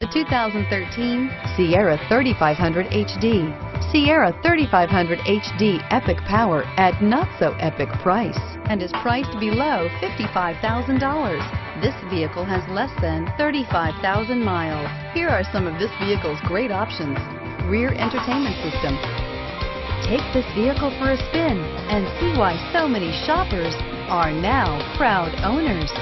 The 2013 Sierra 3500 HD. Sierra 3500 HD Epic Power at not so epic price and is priced below $55,000. This vehicle has less than 35,000 miles. Here are some of this vehicle's great options. Rear entertainment system. Take this vehicle for a spin and see why so many shoppers are now proud owners.